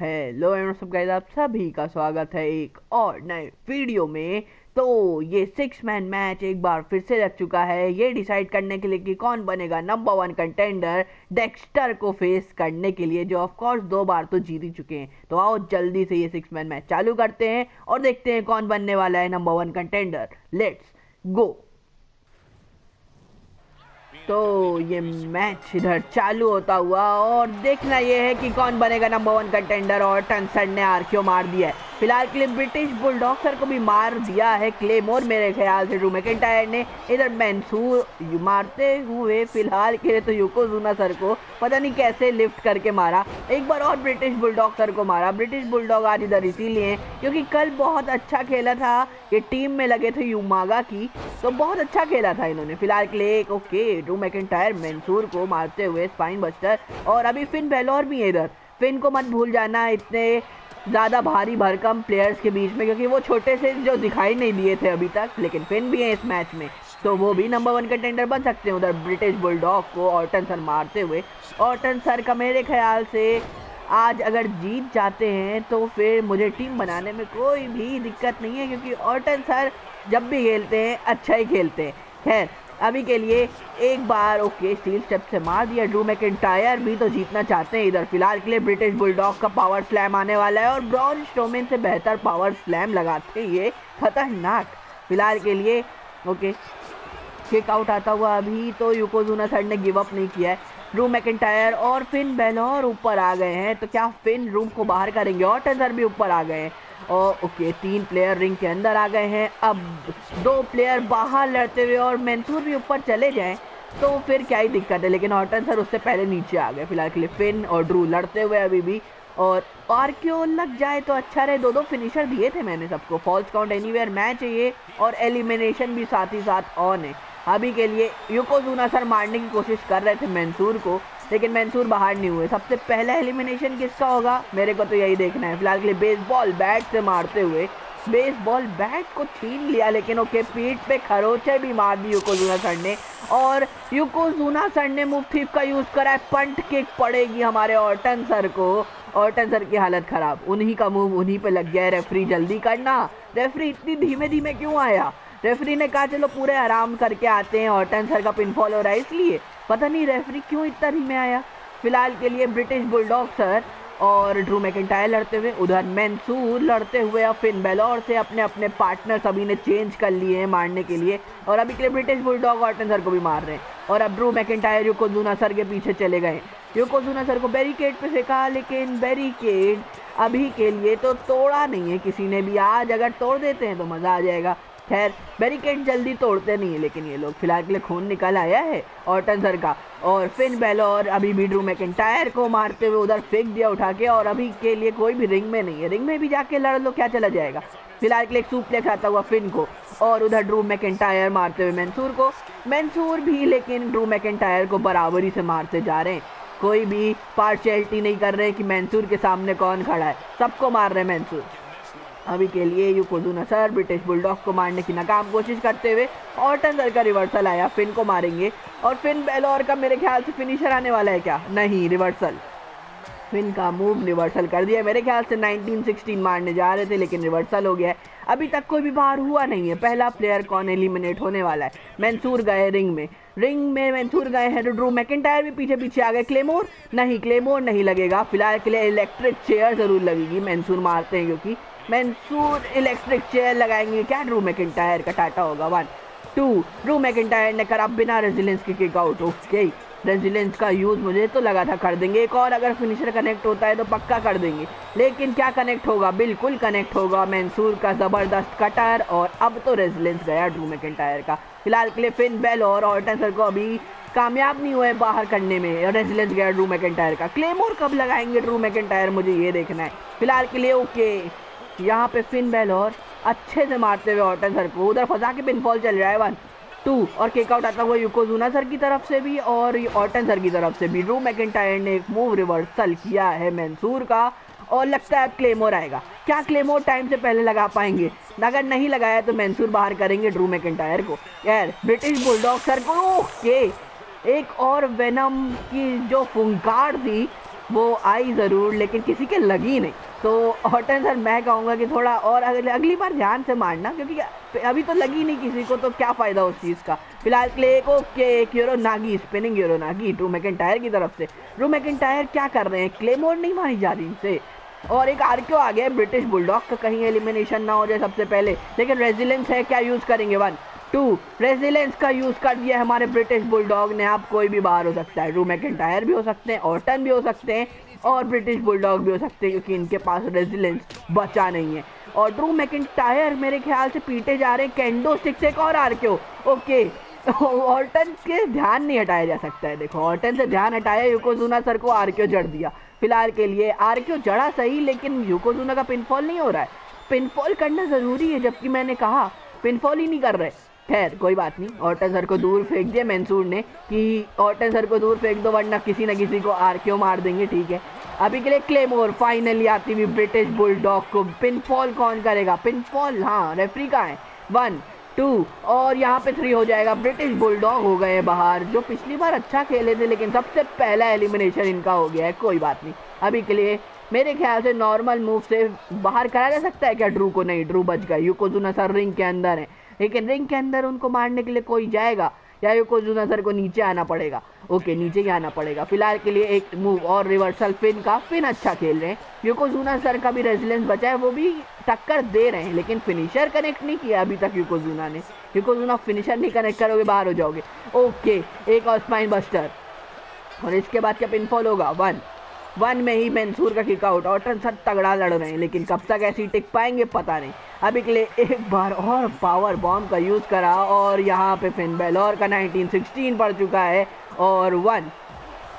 Hello सब guys आप सभी का स्वागत है एक और नए वीडियो में। तो ये सिक्स मैन मैच एक बार फिर से लग चुका है। ये डिसाइड करने के लिए कि कौन बनेगा नंबर वन कंटेंडर डेक्स्टर को फेस करने के लिए, जो ऑफ़ कोर्स दो बार तो जीत ही चुके हैं। तो आओ जल्दी से ये सिक्स मैन मैच चालू करते हैं और देखते हैं कौन बनने वाला है number one contender let's go तो ये मैच इधर चालू होता हुआ और देखना ये है कि कौन बनेगा नंबर वन कंटेंडर और टनसन ने आर्क्यो मार दिया है। फ़िलहाल के लिए ब्रिटिश बुलडॉक्सर को भी मार दिया है क्लेमोर मेरे ख्याल से ड्रू मैकेंटायर ने। इधर मैंसूर मारते हुए फ़िलहाल के लिए तो यूको जूना सर को पता नहीं कैसे लिफ्ट करके मारा। एक बार और ब्रिटिश बुलडॉग सर को मारा। ब्रिटिश बुलडॉग आज इधर इसीलिए क्योंकि कल बहुत अच्छा खेला था। ये टीम में लगे थे यूमागा की तो बहुत अच्छा खेला था इन्होंने। फ़िलहाल के लिए एक ओके ड्रू मैकेंटायर मैंसूर को मारते हुए स्पाइन बस्टर और अभी फिन बेलोर भी है इधर। फिन को मत भूल जाना इतने ज़्यादा भारी भरकम प्लेयर्स के बीच में, क्योंकि वो छोटे से जो दिखाई नहीं दिए थे अभी तक, लेकिन फिन भी हैं इस मैच में। तो वो भी नंबर वन कंटेंडर बन सकते हैं उधर ब्रिटिश बुलडॉग को ऑर्टन सर मारते हुए। ऑर्टन सर का मेरे ख्याल से आज अगर जीत जाते हैं तो फिर मुझे टीम बनाने में कोई भी दिक्कत नहीं है, क्योंकि ऑर्टन सर जब भी खेलते हैं अच्छा ही खेलते हैं। खैर अभी के लिए एक बार, ओके स्टील स्टेप से मार दिया ड्रू मैकेंटायर भी तो जीतना चाहते हैं इधर। फ़िलहाल के लिए ब्रिटिश बुलडॉग का पावर स्लैम आने वाला है और ब्रॉन स्टोमेन से बेहतर पावर स्लैम लगाते ये खतरनाक। फ़िलहाल के लिए, ओके किक आउट आता हुआ अभी तो यूकोजुना सर ने गिव अप नहीं किया है। ड्रू मैकेंटायर और फिन बेलोर ऊपर आ गए हैं। तो क्या फिन रूम को बाहर करेंगे? और टेजर भी ऊपर आ गए हैं। और ओके, तीन प्लेयर रिंग के अंदर आ गए हैं। अब दो प्लेयर बाहर लड़ते हुए और मैंसूर भी ऊपर चले जाएँ तो फिर क्या ही दिक्कत है। लेकिन ऑटन सर उससे पहले नीचे आ गए, फ़िलहाल के लिए फिन और ड्रू लड़ते हुए अभी भी। और क्यों लग जाए तो अच्छा रहे दो दो फिनिशर दिए थे मैंने सबको। फॉल्स काउंट एनीवेयर मैच है ये, और एलिमिनेशन भी साथ ही साथ ऑन है। अभी के लिए यूकोजूना सर मारने की कोशिश कर रहे थे मैंसूर को लेकिन मैंसूर बाहर नहीं हुए। सबसे पहला एलिमिनेशन किसका होगा? मेरे को तो यही देखना है। फ़िलहाल के लिए बेसबॉल बैट से मारते हुए। बेसबॉल बैट को छीन लिया, लेकिन ओके, पीठ पे खरोचे भी मार दी यूकोजूना सर ने। और यूकोजूना सर ने मुफ्तीफ का यूज़ करा है। पंट किक पड़ेगी हमारे ऑर्टन सर को। ऑर्टन सर की हालत ख़राब। उन्हीं का मूव उन्हीं पे लग गया है। रेफरी जल्दी करना। रेफरी इतनी धीमे धीमे क्यों आया? रेफरी ने कहा, चलो पूरे आराम करके आते हैं। ऑर्टन सर का पिनफॉल हो रहा है, इसलिए पता नहीं रेफरी क्यों इतना धीमे आया? फ़िलहाल के लिए ब्रिटिश बुलडॉग सर और ड्रू मैकेंटायर लड़ते हुए, उधर मैंसूर लड़ते हुए अब फिन बेलोर से अपने अपने पार्टनर सभी ने चेंज कर लिए हैं मारने के लिए। और अभी के लिए ब्रिटिश बुलडॉग ऑर्टन सर को भी मार रहे हैं। और अब ड्रू मैकेंटायर यूकोजूना सर के पीछे चले गए यूकोजूना सर को बैरिकेड पे फेंका, लेकिन बैरिकेड अभी के लिए तो तोड़ा नहीं है। किसी ने भी आज अगर तोड़ देते हैं तो मज़ा आ जाएगा। खैर बैरिकेड जल्दी तोड़ते नहीं है, लेकिन ये लोग फ़िलहाल के लिए खून निकल आया है ऑर्टन सर का। और फिन बेलो और अभी भी ड्रू मैकेंटायर को मारते हुए उधर फेंक दिया उठा के, और अभी के लिए कोई भी रिंग में नहीं है। रिंग में भी जाके लड़ लो, क्या चला जाएगा? फ़िलहाल के लिए सूप्लेक्स आता हुआ फिन को, और उधर ड्रू मैकेंटायर मारते हुए मैंसूर को। मैंसूर भी, लेकिन ड्रू मैकेंटायर को बराबरी से मारते जा रहे हैं। कोई भी पार्शियलिटी नहीं कर रहे कि मैंसूर के सामने कौन खड़ा है। सबको मार रहे हैं मैंसूर अभी के लिए यूकोजुना सर ब्रिटिश बुलडॉग को मारने की नाकाम कोशिश करते हुए ऑर्टन सर का रिवर्सल आया। फिन को मारेंगे। और फिन बेलोर का मेरे ख्याल से फिनिशर आने वाला है क्या? नहीं रिवर्सल फिन का मूव रिवर्सल कर दिया। मेरे ख्याल से 1916 मारने जा रहे थे, लेकिन रिवर्सल हो गया है। अभी तक कोई भी बाहर हुआ नहीं है। पहला प्लेयर कौन एलिमिनेट होने वाला है? मैंसूर गए रिंग में। रिंग में मैंसूर गए हैं तो ड्रू मैकेंटायर भी पीछे पीछे आ गए। क्लेमोर नहीं क्लेमोर नहीं लगेगा। फ़िलहाल के लिए इलेक्ट्रिक चेयर ज़रूर लगेगी। मैंसूर मारते हैं क्योंकि मैंसूर इलेक्ट्रिक चेयर लगाएँगे। क्या ड्रू मैकेंटायर का टाटा होगा? वन टू ड्रू मैकेंटायर ने करा बिना रेजिलेंस के किक आउट ओके रेजिलेंस का यूज़ मुझे तो लगा था कर देंगे। एक और अगर फिनिशर कनेक्ट होता है तो पक्का कर देंगे। लेकिन क्या कनेक्ट होगा? बिल्कुल कनेक्ट होगा मैंसूर का ज़बरदस्त कटर और अब तो रेजिलेंस गया ड्रू मैकेंटायर का। फ़िलहाल के लिए फिन बेल और ऑर्टन सर को अभी कामयाब नहीं हुए बाहर करने में। रेजिलेंस गया ड्रू मैकेंटायर का। क्लेमोर कब लगाएँगे ड्रू मैकेंटायर मुझे ये देखना है। फ़िलहाल के लिए ओके यहाँ पे फिन बेल और अच्छे से मारते हुए ऑर्टन सर को उधर फंसा के पिनफॉल चल रहा है वन टू और केक आउट आता हुआ यूकोजुना सर की तरफ़ से भी और ऑर्टन सर की तरफ़ से भी। ड्रू मैकेंटायर ने एक मूव रिवर्सल किया है मैंसूर का और लगता है अब क्लेमोर आएगा। क्या क्लेमोर टाइम से पहले लगा पाएँगे? अगर नहीं लगाया तो मैंसूर बाहर करेंगे ड्रू मैकेंटायर को। यार ब्रिटिश बुलडॉग सर को ओके एक और वेनम की जो फुंकार थी, वो आई ज़रूर, लेकिन किसी के लगी नहीं। तो ऑटन सर मैं कहूँगा कि थोड़ा और अगले, अगली बार ध्यान से मारना, क्योंकि अभी तो लगी नहीं किसी को तो क्या फ़ायदा उस चीज़ का। फ़िलहाल को ओके एक urenage spinning urenage Drew McIntyre की तरफ़ से। ड्रू मैकन टायर क्या कर रहे हैं? क्ले मोड नहीं मारी जा रही इनसे। और एक आर क्यों आ गया ब्रिटिश बुलडॉग का, कहीं एलिमिनेशन ना हो जाए सबसे पहले। लेकिन रेजिलेंस है, क्या यूज़ करेंगे? वन टू रेजिलेंस का यूज़ कर दिया हमारे ब्रिटिश बुलडॉग ने। आप कोई भी बाहर हो सकता है। ड्रू मैकन टायर भी हो सकते हैं ऑर्टन भी हो सकते हैं। और ब्रिटिश बुलडॉग भी हो सकते हैं, क्योंकि इनके पास रेजिलेंस बचा नहीं है। और ड्रू मैकिन टायर मेरे ख्याल से पीटे जा रहे कैंडो स्टिक से एक और आर क्यों ओके ऑल्टन के ध्यान नहीं हटाया जा सकता है, देखो ऑल्टन से ध्यान हटाया यूकोजुना सर को आर जड़ दिया। फ़िलहाल के लिए आर जड़ा सही, लेकिन यूकोजुना का पिनफॉल नहीं हो रहा है। पिनफॉल करना ज़रूरी है, जबकि मैंने कहा पिनफॉल ही नहीं कर रहे। खैर, कोई बात नहीं। ऑटन सर को दूर फेंक दिया मैंसूर ने कि ऑटन सर को दूर फेंक दो, वरना किसी न किसी को आर क्यों मार देंगे, ठीक है? अभी के लिए क्लेमोर फाइनली आती हुई ब्रिटिश बुलडॉग को पिनफॉल कौन करेगा? पिनफॉल हाँ रेफरी का है? वन टू और यहाँ पे थ्री हो जाएगा। ब्रिटिश बुलडॉग हो गए बाहर, जो पिछली बार अच्छा खेले थे, लेकिन सबसे पहला एलिमिनेशन इनका हो गया है, कोई बात नहीं। अभी के लिए मेरे ख्याल से नॉर्मल मूव से बाहर करा जा सकता है क्या? ड्रू को नहीं ड्रू बच गया। यूकोजुना सर रिंग के अंदर है। लेकिन रिंग के अंदर उनको मारने के लिए कोई जाएगा या यूकोजुना सर को नीचे आना पड़ेगा। ओके, नीचे ही आना पड़ेगा। फ़िलहाल के लिए एक मूव और रिवर्सल फिन का फिन अच्छा खेल रहे हैं। यूकोजुना सर का भी रेजिलेंस बचा है, वो भी टक्कर दे रहे हैं, लेकिन फिनिशर कनेक्ट नहीं किया अभी तक यूकोजुना ने। यूकोजुना फिनिशर नहीं कनेक्ट करोगे, बाहर हो जाओगे। ओके, एक और स्पाइन बस्टर और इसके बाद क्या पिनफॉल होगा? वन वन में ही मैंसूर का किक आउट और सर तगड़ा लड़ रहे हैं, लेकिन कब तक ऐसी टिक पाएँगे पता नहीं। अभी के लिए एक बार और पावर बॉम्ब का यूज़ करा और यहाँ पे फिन बेलोर का 1916 पड़ चुका है और वन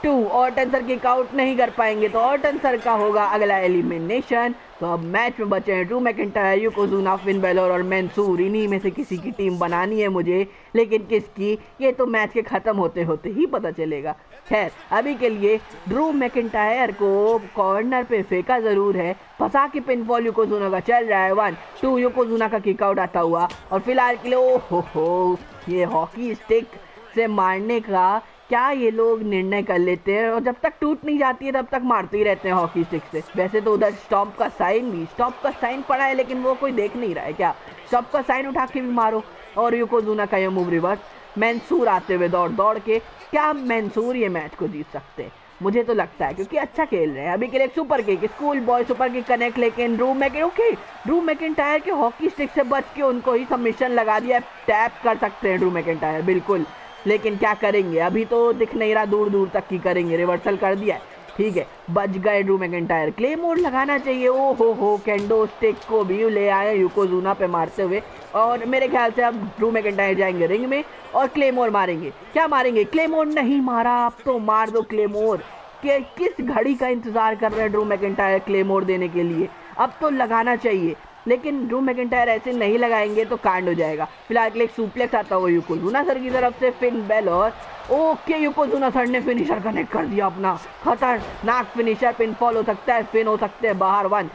टू और सर किक आउट नहीं कर पाएँगे तो और सर का होगा अगला एलिमिनेशन तो अब मैच में बचे हैं Drew McIntyre Yokozuna Finn Balor और मैंसूर इन्हीं में से किसी की टीम बनानी है मुझे, लेकिन किसकी? ये तो मैच के ख़त्म होते होते ही पता चलेगा। खैर, अभी के लिए ड्रू मैकेंटायर को कॉर्नर पे फेंका ज़रूर है। फंसा के पिन बॉल यूकोजुना का चल रहा है। वन टू यूकोजुना का किकआउट आता हुआ। और फ़िलहाल के लिए ओ हो हो ये हॉकी स्टिक से मारने का क्या ये लोग निर्णय कर लेते हैं? और जब तक टूट नहीं जाती है, तब तक मारते ही रहते हैं हॉकी स्टिक से। वैसे तो उधर स्टॉप का साइन भी स्टॉप का साइन पड़ा है, लेकिन वो कोई देख नहीं रहा है क्या? स्टॉप का साइन उठा के भी मारो। और यूकोजुना का ये मूव रिवर्स मैंसूर आते हुए दौड़ दौड़ के, क्या मैंसूर ये मैच को जीत सकते हैं? मुझे तो लगता है, क्योंकि अच्छा खेल रहे हैं। अभी के लिए super kick school boy super kick connect लेकिन ड्रू मैकिन ओके ड्रू मैकिन टायर के हॉकी स्टिक से बच के उनको ही सबमिशन लगा दिया। टैप कर सकते हैं ड्रू मैकिन टायर बिल्कुल। लेकिन क्या करेंगे? अभी तो दिख नहीं रहा दूर दूर तक की करेंगे। रिवर्सल कर दिया ठीक है, बच गए ड्रू मैकेंटायर क्ले मोड लगाना चाहिए। ओ हो हो कैंडो स्टिक को भी ले आए यूकोजूना पे मारते हुए। और मेरे ख्याल से अब ड्रू मैकेंटायर जाएँगे रिंग में और क्लेमोर मारेंगे। क्या मारेंगे? क्लेमोर नहीं मारा, आप तो मार दो क्लेमोर के किस घड़ी का इंतज़ार कर रहे हैं ड्रू मैकेंटायर क्लेमोर देने के लिए? अब तो लगाना चाहिए। लेकिन ड्रू मैकेंटायर ऐसे नहीं लगाएँगे तो कांड हो जाएगा। फ़िलहाल के लिए सुप्लेक्स आता हुआ यूकोजुना सर की तरफ़ से फिन बेल और ओके यूकोजुना सर ने फिनिशर कनेक्ट कर दिया अपना। खतरनाक फिनिशर पिन फॉल हो सकता है फिन हो सकते हैं बाहर। वन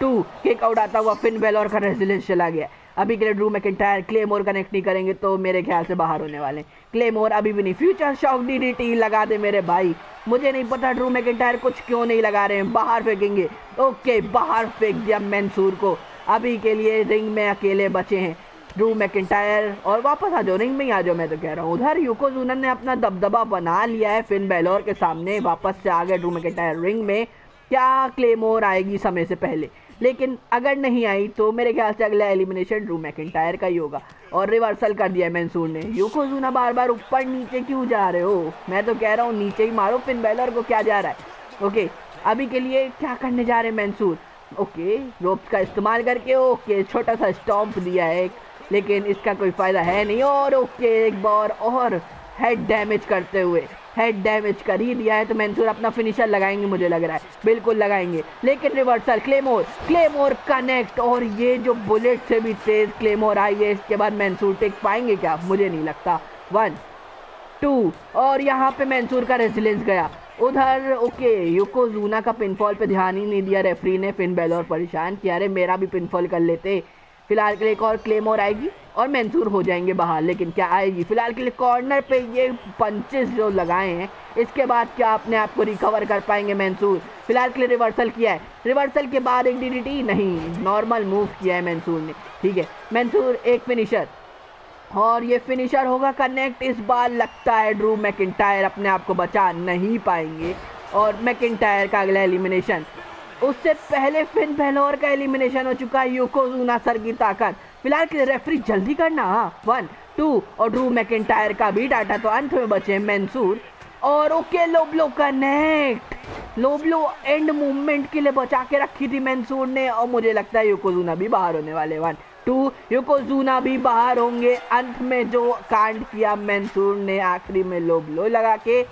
टू किक आउट आता हुआ फिन बेल और का रेजिलेंस चला गया। अभी के लिए ड्रू मैकेंटायर क्लेमोर कनेक्ट नहीं करेंगे तो मेरे ख्याल से बाहर होने वाले क्लेमोर अभी भी नहीं। फ्यूचर शॉक डी लगा दे मेरे भाई। मुझे नहीं पता ड्रू मैकेंटायर कुछ क्यों नहीं लगा रहे हैं। बाहर फेंकेंगे। ओके बाहर फेंक दिया मैंसूर को। अभी के लिए रिंग में अकेले बचे हैं। ड्रू मैकेंटायर, और वापस आ जाओ। रिंग में ही आ जाओ, मैं तो कह रहा हूँ। उधर यूकोजूनन ने अपना दबदबा बना लिया है। फिन बेलोर के सामने वापस से आ गए ड्रू मैकेंटायर। रिंग में क्या क्लेमोर आएगी समय से पहले? लेकिन अगर नहीं आई तो मेरे ख्याल से अगला एलिमिनेशन ड्रू मैकेंटायर का ही होगा। और रिवर्सल कर दिया मैंसूर ने। यूकोजूना बार बार ऊपर नीचे क्यों जा रहे हो? मैं तो कह रहा हूँ, नीचे ही मारो। फिन बेलर को क्या जा रहा है? ओके, अभी के लिए क्या करने जा रहे हैं मैंसूर ओके रोप्स का इस्तेमाल करके ओके छोटा सा स्टॉम्प दिया है लेकिन इसका कोई फ़ायदा है नहीं, और ओके एक बार और हेड डैमेज करते हुए हेड डैमेज कर ही दिया है तो मैंसूर अपना फिनिशर लगाएँगे मुझे लग रहा है। बिल्कुल लगाएँगे। लेकिन रिवर्सल क्लेमोर क्लेमोर कनेक्ट और ये जो बुलेट से भी तेज क्लेमोर आई है, इसके बाद मैंसूर टेक पाएँगे क्या? मुझे नहीं लगता। वन टू और यहाँ पे मैंसूर का रेजिलेंस गया। उधर, ओके, यूको जूना का पिनफॉल पे ध्यान ही नहीं दिया रेफरी ने पिन बेल और परेशान किया। अरे, मेरा भी पिनफॉल कर लेते। फ़िलहाल के लिए एक और क्लेम और आएगी और मंसूर हो जाएँगे बाहर, लेकिन क्या आएगी? फ़िलहाल के लिए कॉर्नर पे ये पंचेस जो लगाए हैं, इसके बाद क्या अपने आप को रिकवर कर पाएँगे मंसूर फ़िलहाल के लिए रिवर्सल किया है। रिवर्सल के बाद एक डी नहीं नॉर्मल मूव किया है मंसूर ने। ठीक है मंसूर एक फिनिशर और ये फिनिशर होगा कनेक्ट इस बार लगता है ड्रू मैकिटायर अपने आप को बचा नहीं पाएँगे। और मैकिटायर का अगला एलिमिनेशन उससे पहले फिन पहलोर का एलिमिनेशन हो चुका है। यूकोजूना सर की ताकत। फ़िलहाल के रेफरी जल्दी करना हाँ। वन टू और ड्रू मैकिटायर का भी डाटा तो अंत में बचे मैंसूर और okay low blow connect low blow and movement के लिए बचा के रखी थी मैंसूर ने। और मुझे लगता है यूकोजूना भी बाहर होने वाले वन टू। योकोजूना भी बाहर होंगे। अंत में जो कांड किया मंसूर ने आखिरी में लोबलो लगा के,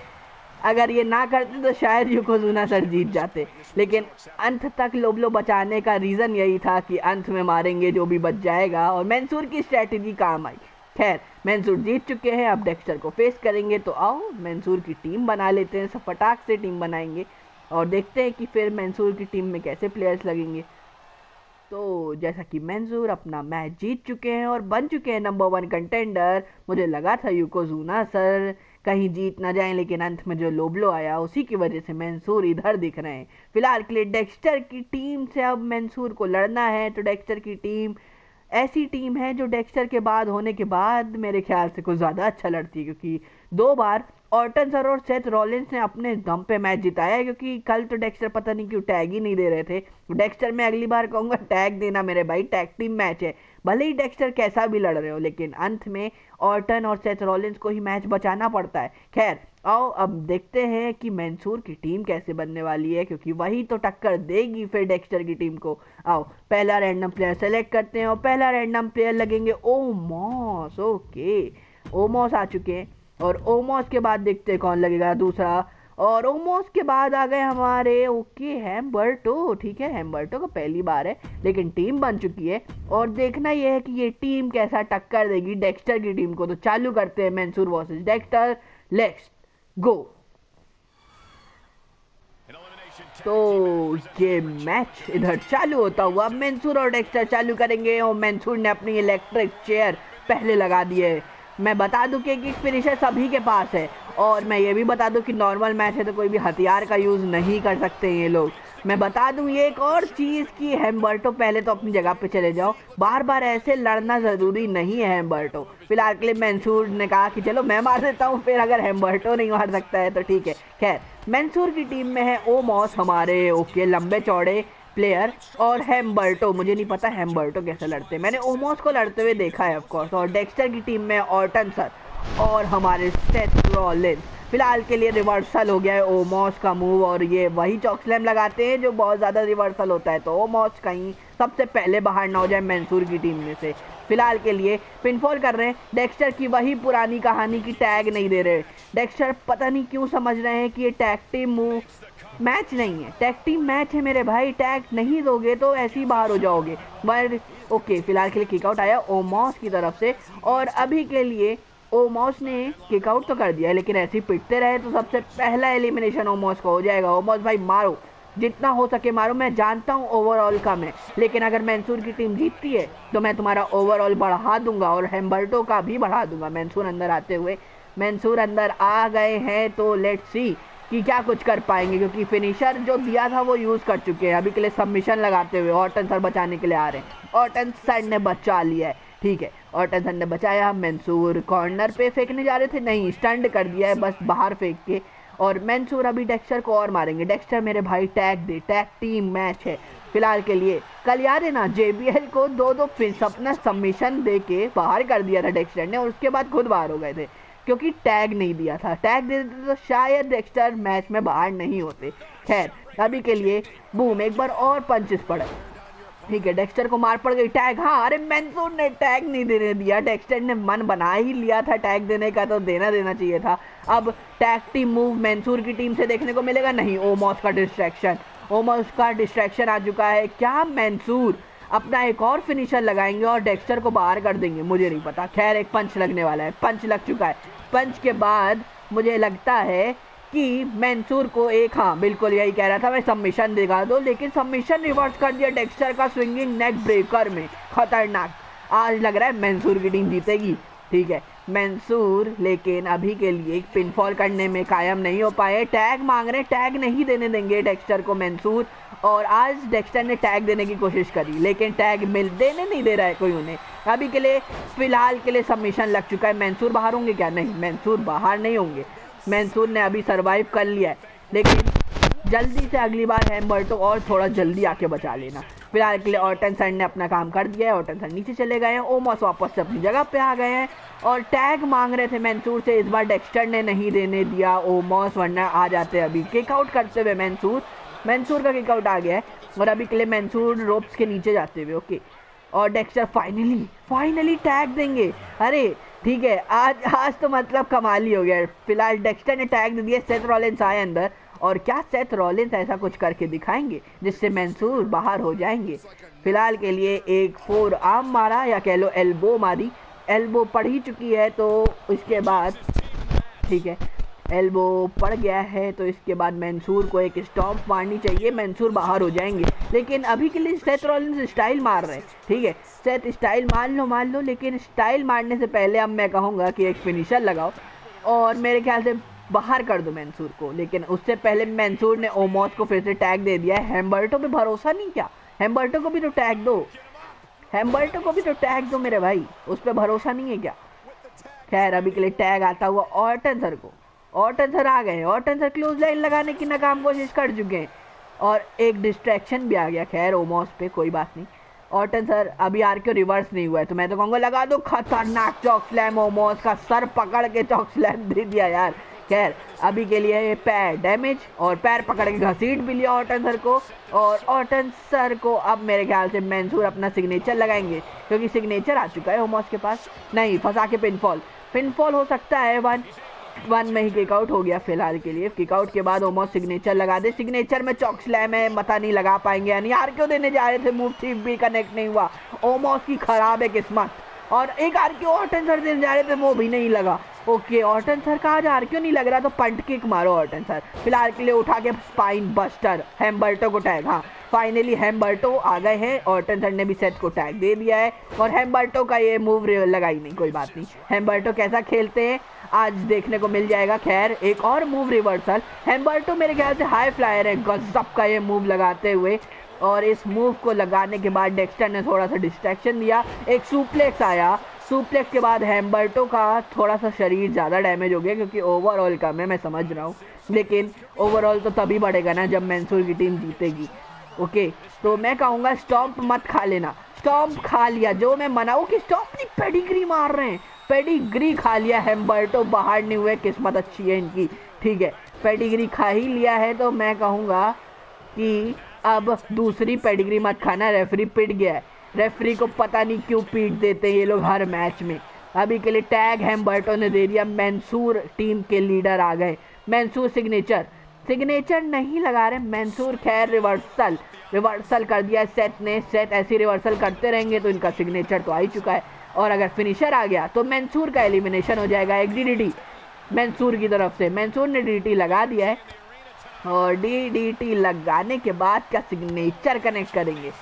अगर ये ना करते तो शायद युकोजुना सर जीत जाते। लेकिन अंत तक लोबलो बचाने का रीज़न यही था कि अंत में मारेंगे जो भी बच जाएगा और मैंसूर की स्ट्रैटेजी काम आई। खैर मैंसूर जीत चुके हैं। अब डेक्स्टर को फेस करेंगे तो आओ मैंसूर की टीम बना लेते हैं। सब फटाक से टीम बनाएँगे और देखते हैं कि फिर मैंसूर की टीम में कैसे प्लेयर्स लगेंगे। तो जैसा कि मंजूर अपना मैच जीत चुके हैं और बन चुके हैं नंबर वन कंटेंडर मुझे लगा था यूकोजूना सर कहीं जीत ना जाए, लेकिन अंत में जो लोबलो आया, उसी की वजह से मंसूर इधर दिख रहे हैं। फ़िलहाल के लिए डेक्स्टर की टीम से अब मंसूर को लड़ना है तो डेक्स्टर की टीम ऐसी टीम है जो डेक्स्टर के बाद होने के बाद मेरे ख्याल से कुछ ज़्यादा अच्छा लड़ती है, क्योंकि दो बार ऑर्टन सर और सेथ रॉलिंस ने अपने दम पे मैच जिताया क्योंकि कल तो डेक्स्टर पता नहीं क्यों टैग ही नहीं दे रहे थे। डेक्स्टर में अगली बार कहूँगा टैग देना मेरे भाई टैग टीम मैच है। भले ही डेक्स्टर कैसा भी लड़ रहे हो, लेकिन अंत में ऑर्टन और सेथ रॉलिंस को ही मैच बचाना पड़ता है। खैर, आओ अब देखते हैं कि मैंसूर की टीम कैसे बनने वाली है, क्योंकि वही तो टक्कर देगी फिर डेक्स्टर की टीम को। आओ, पहला रैंडम प्लेयर सेलेक्ट करते हैं और पहला रैंडम प्लेयर लगेंगे Omos okay Omos आ चुके हैं। और ओमोस के बाद देखते कौन लगेगा दूसरा। और ओमोस के बाद आ गए हमारे, ओके, हैम्बर्टो, ठीक है, हैम्बर्टो का पहली बार है, लेकिन टीम बन चुकी है। और देखना यह है कि ये टीम कैसा टक्कर देगी डेक्स्टर की टीम को। तो चालू करते हैं मैंसूर वर्सेस डेक्स्टर। लेट्स गो तो ये मैच इधर चालू होता हुआ मैंसूर और डेक्स्टर चालू करेंगे और मैंसूर ने अपनी इलेक्ट्रिक चेयर पहले लगा दी है। मैं बता दूँ कि एक फिनिशर सभी के पास है। और मैं ये भी बता दूँ कि नॉर्मल मैच है तो कोई भी हथियार का यूज़ नहीं कर सकते ये लोग। मैं बता दूँ ये एक और चीज़ की हेम्बर्टो पहले तो अपनी जगह पे चले जाओ। बार बार ऐसे लड़ना ज़रूरी नहीं है हेम्बर्टो फ़िलहाल के लिए मैंसूर ने कहा कि चलो मैं मार देता हूँ, फिर अगर हेम्बर्टो नहीं मार सकता है तो ठीक है। खैर मैंसूर की टीम में है ओ मॉस हमारे, ओके, लंबे चौड़े। प्लेयर और हेम्बर्टो मुझे नहीं पता हेम्बर्टो कैसे लड़ते मैंने ओमोस को लड़ते हुए देखा है ऑफकोर्स और डेक्स्टर की टीम में ऑर्टन सर और हमारे सेथ रॉलिन फ़िलहाल के लिए रिवर्सल हो गया है ओमोस का मूव और ये वही चौकस्लैम लगाते हैं जो बहुत ज़्यादा रिवर्सल होता है। तो ओमोस कहीं सबसे पहले बाहर ना हो जाए मैंसूर की टीम में से। फ़िलहाल के लिए पिनफॉल कर रहे हैं। डेक्स्टर की वही पुरानी कहानी की टैग नहीं दे रहे। डेक्स्टर पता नहीं क्यों समझ रहे हैं कि ये टैग टीम मूव मैच नहीं है। टैग टीम मैच है मेरे भाई टैग नहीं दोगे तो ऐसे ही बाहर हो जाओगे। बट ओके फ़िलहाल के लिए किकआउट आया ओमॉस की तरफ़ से। और अभी के लिए ओमॉस ने किकआउट तो कर दिया, लेकिन ऐसे ही पिटते रहे तो सबसे पहला एलिमिनेशन ओमॉस का हो जाएगा। ओमॉस भाई, मारो। जितना हो सके मारो, मैं जानता हूँ ओवरऑल का मैं। लेकिन अगर मैंसूर की टीम जीतती है तो मैं तुम्हारा ओवरऑल बढ़ा दूँगा और हेम्बर्टो का भी बढ़ा दूँगा। मैंसूर अंदर आते हुए मैंसूर अंदर आ गए हैं तो लेट्स सी कि क्या कुछ कर पाएँगे, क्योंकि फिनिशर जो दिया था वो यूज़ कर चुके हैं। अभी के लिए सबमिशन लगाते हुए ऑटन सर बचाने के लिए आ रहे हैं। ऑटन सर ने बचा लिया है, ठीक है। ऑटन सर ने बचाया मंसूर कॉर्नर पे फेंकने जा रहे थे, नहीं स्टंड कर दिया है, बस बाहर फेंक के। और मंसूर अभी डेक्स्टर को और मारेंगे। डेक्स्टर मेरे भाई टैग दे टैग टीम मैच है। फ़िलहाल के लिए, कल याद है ना जेबीएल को दो दो अपना सबमिशन दे के बाहर कर दिया था डेक्स्टर ने, और उसके बाद खुद बाहर हो गए थे, क्योंकि टैग नहीं दिया था। टैग दे देते तो शायद डेक्स्टर मैच में बाहर नहीं होते। खैर, अभी के लिए बूम एक बार और पंचेस पड़े। ठीक है डेक्स्टर को मार पड़ गई टैग हाँ अरे मैंसूर ने टैग नहीं देने दिया डेक्स्टर ने मन बना ही लिया था टैग देने का तो देना देना चाहिए था। अब टैग टीम मूव मैंसूर की टीम से देखने को मिलेगा, नहीं ओमॉस का डिस्ट्रैक्शन ओमॉस का डिस्ट्रैक्शन आ चुका है। क्या मैंसूर अपना एक और फिनिशर लगाएँगे और डेक्स्टर को बाहर कर देंगे? मुझे नहीं पता। खैर, एक पंच लगने वाला है। पंच लग चुका है। पंच के बाद मुझे लगता है कि मैंसूर को एक हाँ बिल्कुल यही कह रहा था, मैं सबमिशन दिखा दो, लेकिन सबमिशन रिवर्स कर दिया डेक्स्टर का स्विंगिंग नेक ब्रेकर में। खतरनाक। आज लग रहा है मैंसूर की टीम जीतेगी। ठीक है। मंसूर लेकिन अभी के लिए पिनफॉल करने में कायम नहीं हो पाए। टैग मांग रहे टैग नहीं देने देंगे डेक्स्टर को मंसूर और आज डेक्स्टर ने टैग देने की कोशिश करी, लेकिन टैग मिल, देने नहीं दे रहा है कोई उन्हें। अभी के लिए, फ़िलहाल के लिए सबमिशन लग चुका है। मंसूर बाहर होंगे क्या? नहीं मंसूर बाहर नहीं होंगे। मंसूर ने अभी सर्वाइव कर लिया है। लेकिन जल्दी से अगली बार हैम्बर्टो और थोड़ा जल्दी आके बचा लेना। फ़िलहाल के लिए ऑर्टन सर ने अपना काम कर दिया है। ऑर्टन सर नीचे चले गए हैं। ओमोस वापस से अपनी जगह पे आ गए हैं। और टैग मांग रहे थे मैंसूर से। इस बार डेक्स्टर ने नहीं देने दिया ओमोस वरना आ जाते अभी किक आउट करते हुए मैंसूर मैंसूर का किक आउट आ गया है। और अभी के लिए मैंसूर रोप्स के नीचे जाते हुए ओके और डेक्स्टर फाइनली फाइनली टैग देंगे। अरे ठीक है, आज आज तो मतलब कमाल ही हो गया। फ़िलहाल डेक्स्टर ने टैग दे दिया सेथ रॉलिंस आए अंदर। और क्या सेथ रॉलिंस ऐसा कुछ करके दिखाएँगे, जिससे मंसूर बाहर हो जाएँगे? फ़िलहाल के लिए एक फोर आर्म मारा, या कह लो एल्बो मारी। एल्बो पढ़ ही चुकी है तो उसके बाद, ठीक है। एल्बो पड़ गया है तो इसके बाद मंसूर को एक स्टॉप मारनी चाहिए। मंसूर बाहर हो जाएँगे। लेकिन अभी के लिए सेथ रॉलिंस स्टाइल मार रहे हैं। ठीक है? सेथ स्टाइल मार लो मार लो, लेकिन स्टाइल मारने से पहले अब मैं कहूँगा कि एक फिनिशर लगाओ। और मेरे ख्याल से बाहर कर दो मैंसूर को। लेकिन उससे पहले मैंसूर ने ओमोस को फिर से टैग दे दिया है। हेम्बर्टो भरोसा नहीं क्या? हेम्बर्टो को भी तो टैग दो। हेम्बर्टो को भी तो टैग दो मेरे भाई। उस पर भरोसा नहीं है क्या? खैर, अभी के लिए टैग आता हुआ ऑर्टन सर को। ऑर्टन सर आ गए। ऑर्टन सर क्लोज लाइन लगाने की नाकाम कोशिश कर चुके हैं। और एक डिस्ट्रैक्शन भी आ गया। खैर ओमोस पे कोई बात नहीं। ऑर्टन सर अभी आर क्यों रिवर्स नहीं हुआ है। तो मैं तो कहूँगा, लगा दो खतरनाक चौक स्लैम ओमोस का सर पकड़ के चौक स्लैम दे दिया यार। खैर, अभी के लिए पैर डैमेज और पैर पकड़ के घसीट भी लिया ऑटन सर को। और ऑटन सर को अब मेरे ख्याल से मैंसूर अपना सिग्नेचर लगाएँगे। क्योंकि सिग्नेचर आ चुका है होमॉस के पास। नहीं फंसा के पिनफॉल पिनफॉल हो सकता है वन वन में ही किकआउट हो गया फ़िलहाल के लिए। किकआउट के बाद ओमो सिग्नेचर लगा दे। सिग्नेचर में चौक स्लैम है, मता नहीं लगा पाएँगे। यानी यार क्यों देने जा रहे थे? मूव चीफ भी कनेक्ट नहीं हुआ। ओमोस की खराब है किस्मत। और एक आर क्यों ऑटन सर देने जा रहे थे, वो भी नहीं लगा। ओके ऑर्टन सर का आज आर क्यों नहीं लग रहा? तो पंट किक मारो ऑर्टन सर फ़िलहाल के लिए उठा के स्पाइन बस्टर हेमबर्टो को टैग हाँ फाइनली हेमबर्टो आ गए हैं। ऑर्टन सर ने भी सेट को टैग दे दिया है। और हेमबर्टो का ये मूव लगाई नहीं, कोई बात नहीं। हेमबर्टो कैसा खेलते हैं? आज देखने को मिल जाएगा। खैर, एक और मूव रिवर्सल हेमबर्टो मेरे ख्याल से हाई फ्लायर है। गजब का ये मूव लगाते हुए। और इस मूव को लगाने के बाद डेक्स्टर ने थोड़ा सा डिस्ट्रैक्शन दिया एक सुप्लेक्स आया। सुप्लेक्स के बाद हैम्बर्टो का थोड़ा सा शरीर ज़्यादा डैमेज हो गया क्योंकि ओवरऑल कम है मैं समझ रहा हूँ। लेकिन ओवरऑल तो तभी बढ़ेगा ना जब मैंसूर की टीम जीतेगी। ओके तो मैं कहूँगा स्टॉम्प मत खा लेना। स्टॉम्प खा लिया। जो मैं मनाऊँ कि स्टॉम्प नहीं पेडिग्री मार रहे हैं। पेडिग्री खा लिया हैम्बर्टो बाहर नहीं हुए। किस्मत अच्छी है इनकी। ठीक है पेडिग्री खा ही लिया है। तो मैं कहूँगा कि अब दूसरी पेडिग्री मत खाना रेफरी पिट गया है। रेफरी को पता नहीं क्यों पीट देते हैं ये लोग हर मैच में। अभी के लिए टैग हेम्बर्टो ने दे दिया मैंसूर टीम के लीडर आ गए। मैंसूर सिग्नेचर सिग्नेचर नहीं लगा रहे मैंसूर खैर रिवर्सल रिवर्सल कर दिया सेट ने। सेट ऐसी रिवर्सल करते रहेंगे तो इनका सिग्नेचर तो आ ही चुका है। और अगर फिनिशर आ गया तो मैंसूर का एलिमिनेशन हो जाएगा एक डी मैंसूर की तरफ़ से। मैंसूर ने डीटी लगा दिया है। और डी डी टी लगाने के बाद क्या सिग्नेचर कनेक्ट करेंगे?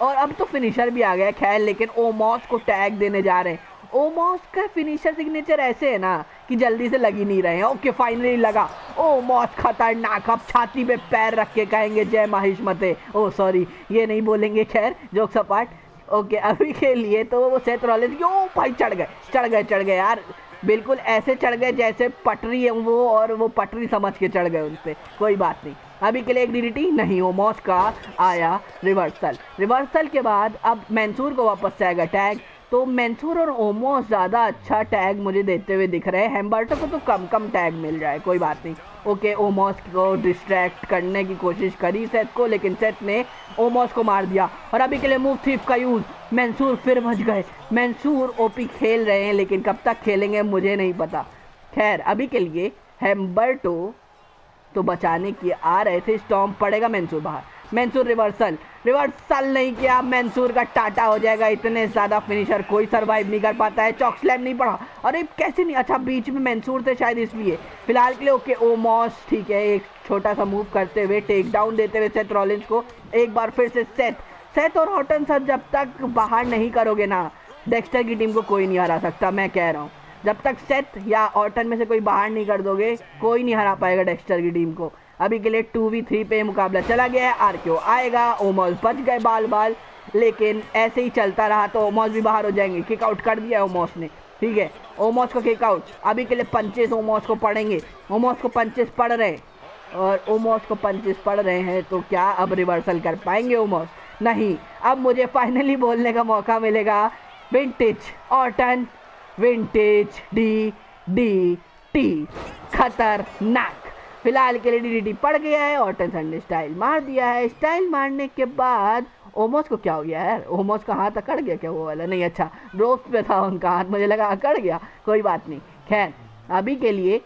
और अब तो फिनिशर भी आ गया खैर, लेकिन ओमॉस को टैग देने जा रहे हैं। ओमॉस का फिनिशर सिग्नेचर ऐसे है ना, कि जल्दी से लग ही नहीं रहे हैं। ओके फाइनली लगा। ओमॉस खतरनाक, अब छाती पे पैर रख के कहेंगे, जय माहिश मते। ओ सॉरी ये नहीं बोलेंगे, खैर जोक सपाट ओके अभी के लिए तो वो सेत रॉलेंस ओ भाई, चढ़ गए चढ़ गए चढ़ गए यार। बिल्कुल ऐसे चढ़ गए जैसे पटरी है वो और वो पटरी समझ के चढ़ गए उन पर कोई बात नहीं। अभी के लिए एक डीडीटी नहीं हो, मॉस का आया रिवर्सल रिवर्सल के बाद अब मैंसूर को वापस जाएगा टैग तो मैंसूर और ओमोस ज़्यादा अच्छा टैग मुझे देते हुए दिख रहे हैं। हेम्बर्टो को तो कम कम टैग मिल जाए, कोई बात नहीं। ओके, ओमोस को डिस्ट्रैक्ट करने की कोशिश करी सेट को, लेकिन सेट ने ओमोस को मार दिया। और अभी के लिए मूव थीफ का यूज़ मैंसूर फिर बच गए। मैंसूर ओपी खेल रहे हैं, लेकिन कब तक खेलेंगे मुझे नहीं पता। खैर, अभी के लिए हेम्बर्टो तो बचाने के आ रहे थे। स्टॉम पड़ेगा मैंसूर बाहर। मैंसूर रिवर्सल रिवर्सल नहीं किया मैंसूर का टाटा हो जाएगा। इतने ज़्यादा फिनिशर कोई सर्वाइव नहीं कर पाता है। चौक स्लैम नहीं पड़ा अरे, कैसे नहीं? अच्छा बीच में मैंसूर थे शायद इसलिए। फ़िलहाल के लिए ओके ओमॉस ठीक है, एक छोटा सा मूव करते हुए टेक डाउन देते हुए सेट रॉलिंस को एक बार फिर से सेट सेथ और ऑटन सर जब तक बाहर नहीं करोगे ना डेक्स्टर की टीम को कोई नहीं हरा सकता, मैं कह रहा हूँ। जब तक सेथ या ऑटन में से कोई बाहर नहीं कर दोगे, कोई नहीं हरा पाएगा डेक्स्टर की टीम को। अभी के लिए टू वी थ्री पे मुकाबला चला गया है। आर क्यों आएगा ओमोस बच गए बाल बाल लेकिन ऐसे ही चलता रहा तो ओमोस भी बाहर हो जाएँगे। किक आउट कर दिया ओमोस ने, ठीक है? ओमोस को किक आउट अभी के लिए पंचेस ओमोस को पढ़ेंगे ओमोस को पंचेस पढ़ रहे और ओमोस को पंचेस पढ़ रहे हैं तो क्या अब रिवर्सल कर पाएँगे ओमोस नहीं। अब मुझे फाइनली बोलने का मौका मिलेगा। Vintage Orton vintage D D T खतरनाक। फ़िलहाल के लिए डी पड़ गया है और ऑटन ने स्टाइल मार दिया है। स्टाइल मारने के बाद ओमोस को क्या हो गया यार ओमोस का हाथ अकड़ गया क्या वो वाला? नहीं अच्छा रोस्ट पे था, उनका हाथ मुझे लगा अकड़ गया। कोई बात नहीं। खैर, अभी के लिए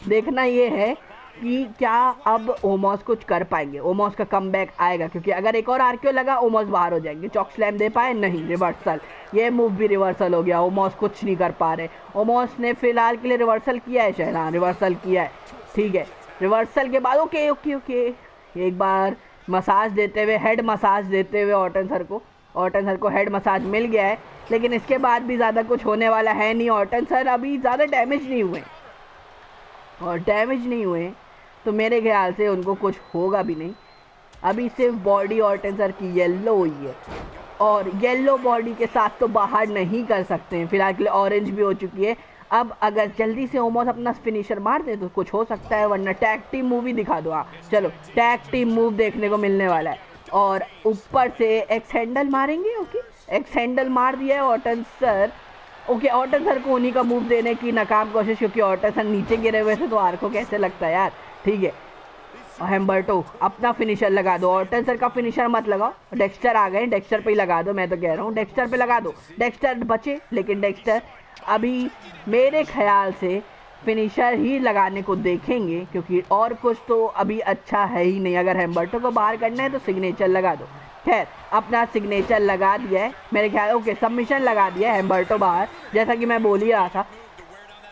देखना ये है कि क्या अब ओमोस कुछ कर पाएँगे। ओमोस का कम आएगा, क्योंकि अगर एक और आर्क्यो लगा ओमोस बाहर हो जाएँगे। चौक स्लैम दे पाए? नहीं रिवर्सल ये मूव भी रिवर्सल हो गया। ओमोस कुछ नहीं कर पा रहे। ओमोस ने फ़िलहाल के लिए रिवर्सल किया है हाँ रिवर्सल किया है। ठीक है। रिवर्सल के बाद, ओके ओके ओके। एक बार मसाज देते हुए हेड मसाज देते हुए ऑटन सर को ऑटन सर को हेड मसाज मिल गया है। लेकिन इसके बाद भी ज़्यादा कुछ होने वाला है नहीं। ऑटन सर अभी ज़्यादा डैमेज नहीं हुए। और डैमेज नहीं हुए तो मेरे ख्याल से उनको कुछ होगा भी नहीं। अभी सिर्फ़ बॉडी ऑटन सर की येल्लो हुई है। और येल्लो बॉडी के साथ तो बाहर नहीं कर सकते हैं। फ़िलहाल के लिए ऑरेंज भी हो चुकी है। अब अगर जल्दी से ओमोस अपना फिनिशर मार दे तो कुछ हो सकता है, वरना टैग टीम मूवी दिखा दो। आप चलो टैग टीम मूव देखने को मिलने वाला है। और ऊपर से एक्स हैंडल मारेंगे, ओके? एक्स हैंडल मार दिया है Orton sir okay Orton sir को उन्हीं का मूव देने की नाकाम कोशिश, क्योंकि ऑटन सर नीचे गिरे हुए थे तो आर को कैसे लगता है यार? ठीक है हेम्बर्टो अपना फिनिशर लगा दो ऑटन सर का फिनिशर मत लगाओ। डेक्स्टर आ गए डेक्स्टर पे ही लगा दो, मैं तो कह रहा हूँ। डेक्स्टर पे लगा दो। डेक्स्टर बचे, लेकिन डेक्स्टर अभी मेरे ख्याल से फिनिशर ही लगाने को देखेंगे, क्योंकि और कुछ तो अभी अच्छा है ही नहीं। अगर हेम्बर्टो को बाहर करना है तो सिग्नेचर लगा दो। खैर, अपना सिग्नेचर लगा दिया है। मेरे ख्याल ओके सबमिशन लगा दिया है हेम्बर्टो बाहर। जैसा कि मैं बोल ही रहा था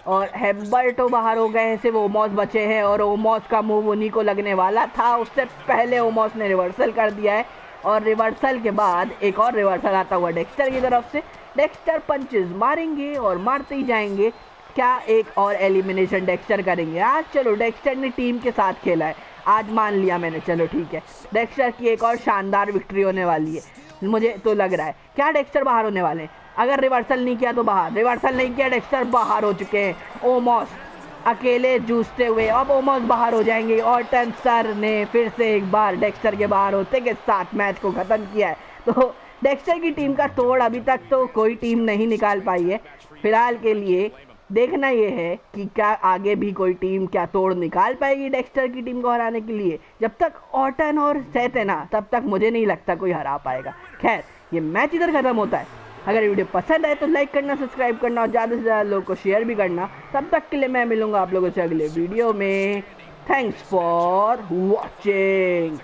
और हेम्बर्टो बाहर हो गए हैं, सिर्फ़ ओमोस बचे हैं और ओमोस का मूव उन्हीं को लगने वाला था। उससे पहले ओमोस ने रिवर्सल कर दिया है और रिवर्सल के बाद एक और रिवर्सल आता हुआ डेक्स्टर की तरफ़ से। डेक्स्टर पंचेस मारेंगे और मारते ही जाएँगे। क्या एक और एलिमिनेशन डेक्स्टर करेंगे? आज चलो, डेक्स्टर ने टीम के साथ खेला है। आज मान लिया मैंने, चलो ठीक है। डेक्स्टर की एक और शानदार विक्ट्री होने वाली है। मुझे तो लग रहा है। क्या डेक्स्टर बाहर होने वाले हैं? अगर रिवर्सल नहीं किया तो बाहर। रिवर्सल नहीं किया डेक्स्टर बाहर हो चुके हैं। ओमोस अकेले जूझते हुए। अब ओमोस बाहर हो जाएँगे और सर ने फिर से एक बार डेक्स्टर के बाहर होते के साथ मैच को ख़त्म किया है। तो डेक्स्टर की टीम का तोड़ अभी तक तो कोई टीम नहीं निकाल पाई है। फ़िलहाल के लिए देखना यह है कि क्या आगे भी कोई टीम क्या तोड़ निकाल पाएगी डेक्स्टर की टीम को हराने के लिए। जब तक ऑटन और है ना, तब तक मुझे नहीं लगता कोई हरा पाएगा। खैर, ये मैच इधर ख़त्म होता है। अगर वीडियो पसंद आए तो लाइक करना, सब्सक्राइब करना और ज़्यादा से ज़्यादा लोगों को शेयर भी करना। तब तक के लिए मैं मिलूँगा आप लोगों से अगले वीडियो में। Thanks for watching